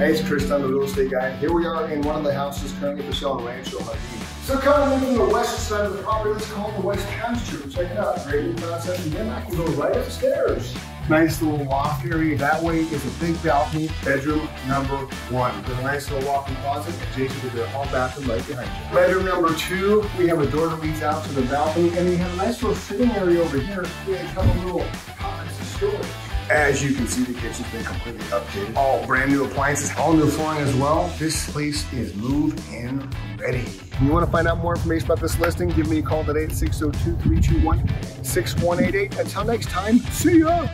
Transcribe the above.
Hey, it's Chris, I'm the real estate guy. Here we are in one of the houses currently for sale in Rancho Jardín. So coming in from the west side of the property, let's call it the west pasture. Check it out, great new concept. And then I can go right upstairs. Nice little loft area. That way is a big balcony, bedroom number one. There's a nice little walk-in closet adjacent to the hall bathroom right behind you. Bedroom number two, we have a door that leads out to the balcony, and we have a nice little sitting area over here with a couple little pockets of storage. As you can see, the kitchen's been completely updated. All brand new appliances, all new flooring as well. This place is move-in ready. If you want to find out more information about this listing, give me a call today at 602-321-6188. Until next time, see ya!